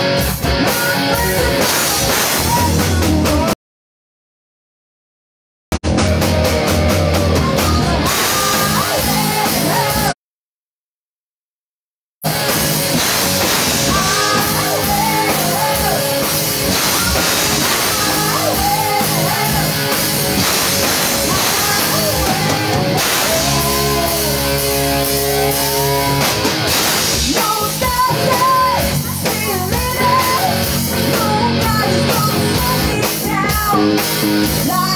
We'll. Life